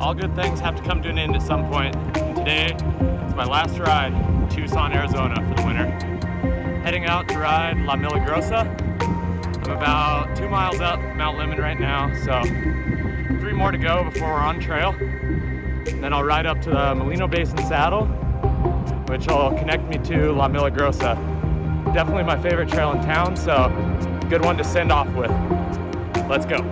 All good things have to come to an end at some point. And today is my last ride in Tucson, Arizona for the winter. Heading out to ride La Milagrosa. I'm about two miles up Mount Lemmon right now, so three more to go before we're on trail. Then I'll ride up to the Molino Basin Saddle, which will connect me to La Milagrosa. Definitely my favorite trail in town, so good one to send off with. Let's go.